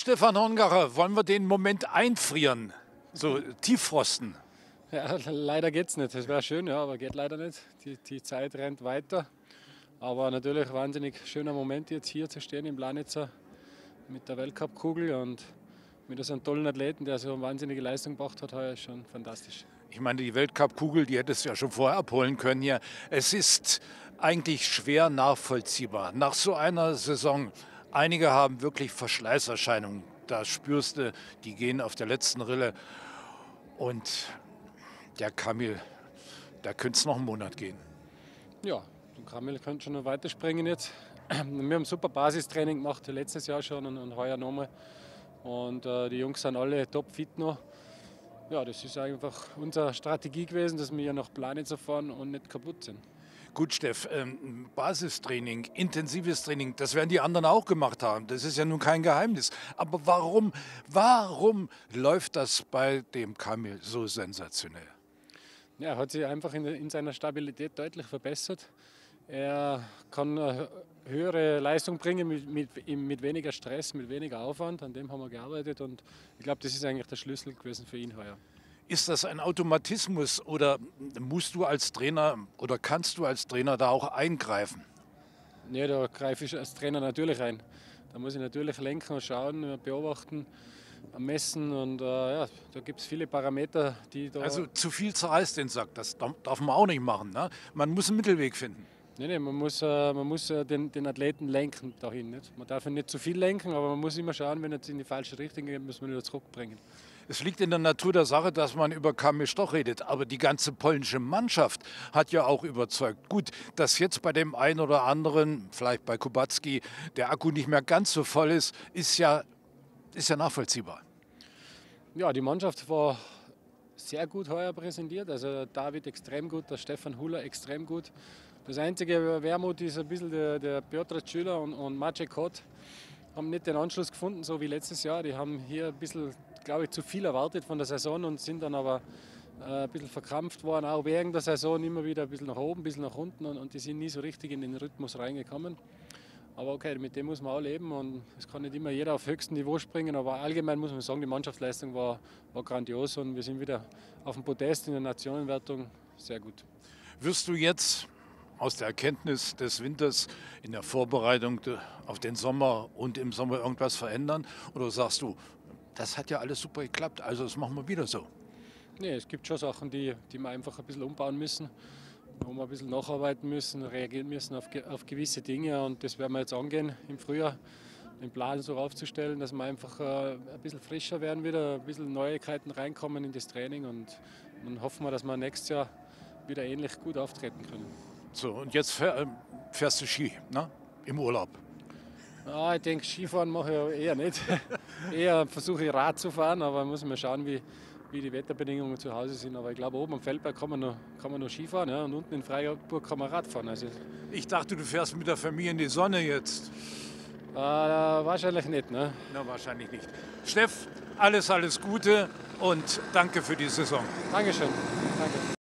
Stefan Horngacher, wollen wir den Moment einfrieren? So tieffrosten? Ja, leider geht es nicht. Das wäre schön, ja, aber geht leider nicht. Die, die Zeit rennt weiter. Aber natürlich ein wahnsinnig schöner Moment, jetzt hier zu stehen im Planitzer mit der Weltcup-Kugel und mit so einem tollen Athleten, der so eine wahnsinnige Leistung gebracht hat, heuer ist schon fantastisch. Ich meine, die Weltcup-Kugel, die hättest du ja schon vorher abholen können hier. Es ist eigentlich schwer nachvollziehbar. Nach so einer Saison, einige haben wirklich Verschleißerscheinungen. Da spürst du, die gehen auf der letzten Rille. Und der Kamil, da könnte es noch einen Monat gehen. Ja, der Kamil könnte schon noch weiterspringen jetzt. Wir haben super Basistraining gemacht, letztes Jahr schon und, und heuer nochmal. Und äh, die Jungs sind alle topfit noch. Ja, das ist einfach unsere Strategie gewesen, dass wir ja nach Planitzer fahren und nicht kaputt sind. Gut, Steff, ähm, Basistraining, intensives Training, das werden die anderen auch gemacht haben. Das ist ja nun kein Geheimnis. Aber warum, warum läuft das bei dem Kamil so sensationell? Ja, er hat sich einfach in, in seiner Stabilität deutlich verbessert. Er kann eine höhere Leistung bringen mit, mit, mit, weniger Stress, mit weniger Aufwand. An dem haben wir gearbeitet und ich glaube, das ist eigentlich der Schlüssel gewesen für ihn heuer. Ist das ein Automatismus oder musst du als Trainer oder kannst du als Trainer da auch eingreifen? Nee, da greife ich als Trainer natürlich ein. Da muss ich natürlich lenken und schauen, beobachten, messen und äh, ja, da gibt es viele Parameter, die da. Also zu viel zerreißt den Sack, das darf man auch nicht machen. Ne? Man muss einen Mittelweg finden. Nein, nein, man muss, äh, man muss äh, den, den Athleten lenken dahin. Nicht? Man darf ihn nicht zu viel lenken, aber man muss immer schauen, wenn er in die falsche Richtung geht, muss man ihn wieder zurückbringen. Es liegt in der Natur der Sache, dass man über Kamil Stoch redet, aber die ganze polnische Mannschaft hat ja auch überzeugt. Gut, dass jetzt bei dem einen oder anderen, vielleicht bei Kubacki, der Akku nicht mehr ganz so voll ist, ist ja, ist ja nachvollziehbar. Ja, die Mannschaft war sehr gut heuer präsentiert. Also David extrem gut, der Stefan Huller extrem gut. Das einzige Wermut ist ein bisschen der, der Piotr Schüler und, und Maciek Kot haben nicht den Anschluss gefunden, so wie letztes Jahr. Die haben hier ein bisschen glaube ich, zu viel erwartet von der Saison und sind dann aber äh, ein bisschen verkrampft worden, auch während der Saison immer wieder ein bisschen nach oben, ein bisschen nach unten und, und die sind nie so richtig in den Rhythmus reingekommen. Aber okay, mit dem muss man auch leben und es kann nicht immer jeder auf höchstem Niveau springen, aber allgemein muss man sagen, die Mannschaftsleistung war, war grandios und wir sind wieder auf dem Podest in der Nationenwertung. Sehr gut. Wirst du jetzt aus der Erkenntnis des Winters in der Vorbereitung auf den Sommer und im Sommer irgendwas verändern? Oder sagst du, das hat ja alles super geklappt, also das machen wir wieder so. Nee, es gibt schon Sachen, die, die wir einfach ein bisschen umbauen müssen, wo wir ein bisschen nacharbeiten müssen, reagieren müssen auf, auf gewisse Dinge und das werden wir jetzt angehen im Frühjahr, den Plan so aufzustellen, dass wir einfach äh, ein bisschen frischer werden wieder, ein bisschen Neuigkeiten reinkommen in das Training und dann hoffen wir, dass wir nächstes Jahr wieder ähnlich gut auftreten können. So, und jetzt äh, fährst du Ski, ne? im Urlaub. Ja, ich denke, Skifahren mache ich eher nicht. eher versuche ich Rad zu fahren, aber muss man schauen, wie, wie die Wetterbedingungen zu Hause sind. Aber ich glaube, oben am Feldberg kann man noch, kann man noch Skifahren ja, und unten in Freiburg kann man Rad fahren. Also, ich dachte, du fährst mit der Familie in die Sonne jetzt. Äh, wahrscheinlich nicht. Ne? Na, wahrscheinlich nicht. Steff, alles, alles Gute und danke für die Saison. Dankeschön. Danke.